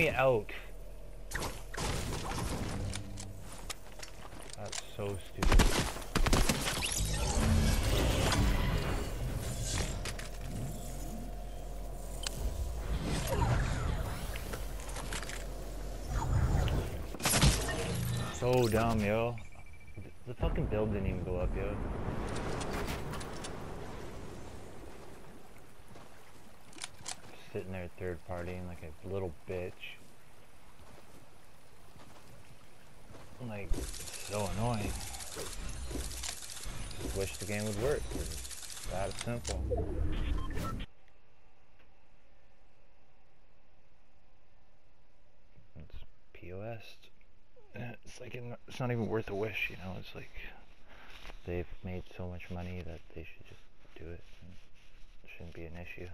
Get out. That's so stupid. So dumb, yo. The fucking build didn't even go up, yo. Sitting there third partying like a little bitch. Like, so annoying. Just wish the game would work. It's that simple. It's POS. It's like, it's not even worth a wish, you know? It's like, they've made so much money that they should just do it. It shouldn't be an issue.